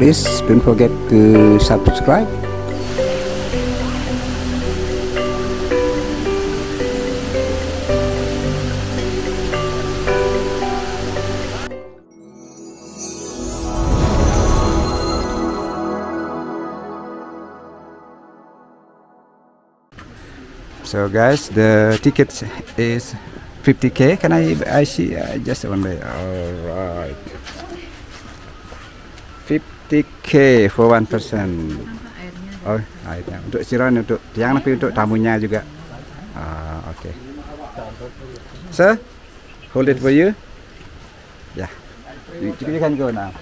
please don't forget to subscribe. So guys the ticket is 50k can i i see uh, just only all right 50k for one person. Oh airnya untuk siron untuk tiang tapi untuk tamunya juga. Ah okay. sir hold it for you. Yeah. you, you can go now